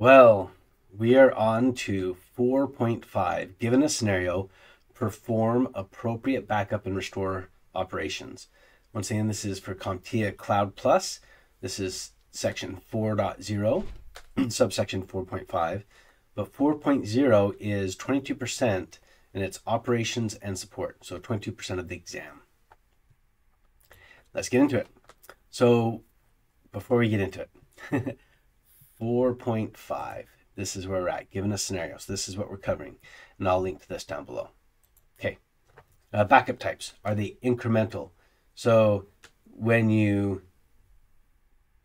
Well, we are on to 4.5. Given a scenario, perform appropriate backup and restore operations. Once again, this is for CompTIA Cloud Plus. This is section 4.0, subsection 4.5. But 4.0 is 22% and it's operations and support. So 22% of the exam. Let's get into it. So before we get into it, 4.5. This is where we're at, given a scenario. So this is what we're covering. And I'll link to this down below. Okay. Uh, backup types. Are they incremental? So when you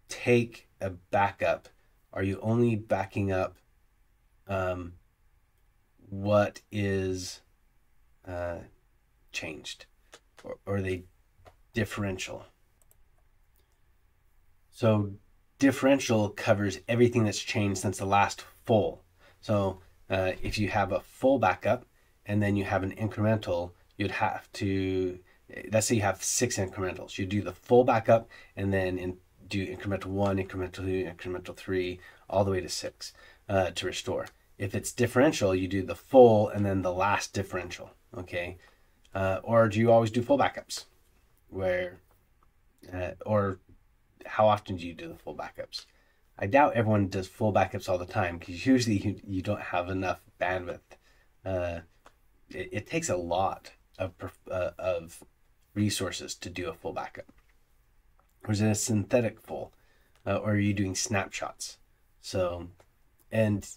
take a backup, are you only backing up um, what is uh, changed? Or, or are they differential? So differential covers everything that's changed since the last full. So uh, if you have a full backup and then you have an incremental, you'd have to, let's say you have six incrementals. You do the full backup and then in, do incremental one, incremental two, incremental three, all the way to six uh, to restore. If it's differential, you do the full and then the last differential, okay? Uh, or do you always do full backups? Where, uh, or how often do you do the full backups? I doubt everyone does full backups all the time because usually you, you don't have enough bandwidth. Uh, it, it, takes a lot of, uh, of resources to do a full backup. Or is it a synthetic full? Uh, or are you doing snapshots? So, and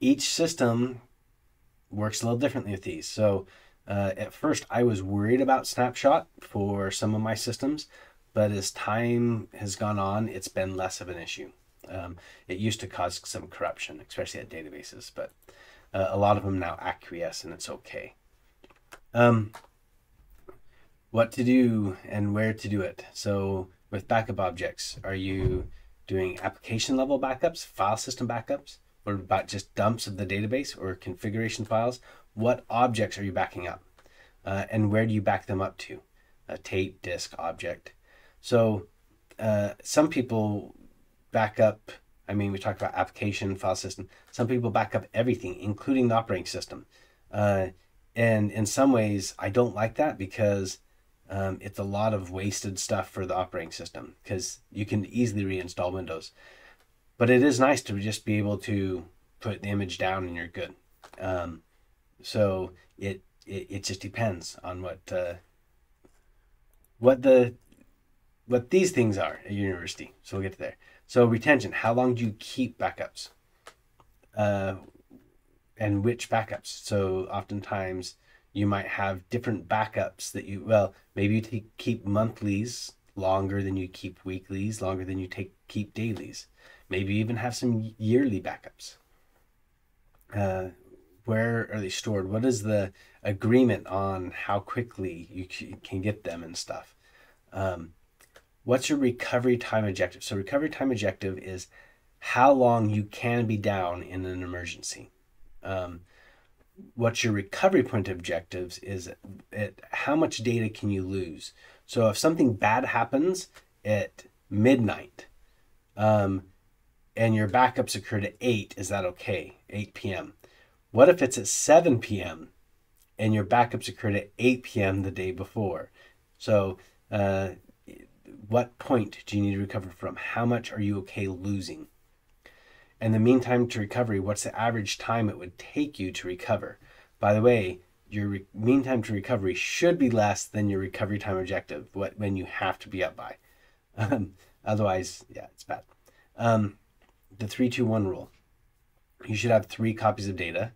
each system works a little differently with these. So, uh, at first, I was worried about snapshot for some of my systems but as time has gone on, it's been less of an issue. Um, it used to cause some corruption, especially at databases, but uh, a lot of them now acquiesce and it's okay. Um, what to do and where to do it. So with backup objects, are you doing application level backups, file system backups, or about just dumps of the database or configuration files? What objects are you backing up? Uh, and where do you back them up to? A tape, disk, object. So uh, some people back up. I mean, we talked about application file system. Some people back up everything, including the operating system. Uh, and in some ways, I don't like that because um, it's a lot of wasted stuff for the operating system because you can easily reinstall Windows. But it is nice to just be able to put the image down and you're good. Um, so it, it it just depends on what uh, what the what these things are at university. So we'll get to there. So retention, how long do you keep backups? Uh, and which backups? So oftentimes you might have different backups that you, well, maybe you keep monthlies longer than you keep weeklies, longer than you take keep dailies. Maybe you even have some yearly backups. Uh, where are they stored? What is the agreement on how quickly you can get them and stuff? Um, what's your recovery time objective? So recovery time objective is how long you can be down in an emergency. Um, what's your recovery point objectives is at how much data can you lose? So if something bad happens at midnight, um, and your backups occurred at 8, is that okay? 8 p.m. What if it's at 7 p.m. and your backups occurred at 8 p.m. the day before? So uh, what point do you need to recover from? How much are you okay losing? And the mean time to recovery, what's the average time it would take you to recover? By the way, your re- to recovery should be less than your recovery time objective, what when you have to be up by. Um, otherwise, yeah, it's bad. Um, the 321 rule. You should have three copies of data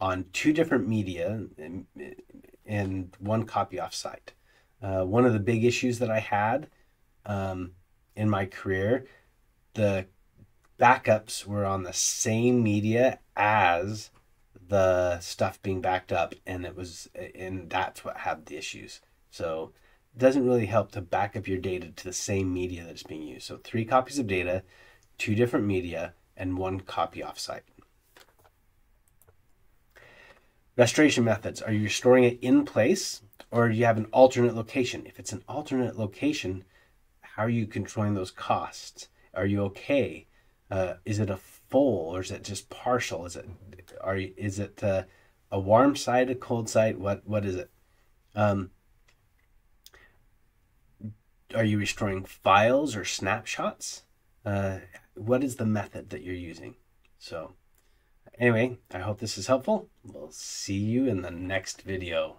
on two different media and, and one copy offsite. Uh, one of the big issues that I had um, in my career, the backups were on the same media as the stuff being backed up, and it was, and that's what had the issues. So it doesn't really help to back up your data to the same media that's being used. So three copies of data, two different media, and one copy offsite. Restoration methods. Are you storing it in place or do you have an alternate location? If it's an alternate location, how are you controlling those costs? Are you okay? Uh, is it a full or is it just partial? Is it are you, is it uh, a warm site, a cold site? What what is it? Um, are you restoring files or snapshots? Uh, what is the method that you're using? So anyway, I hope this is helpful. We'll see you in the next video.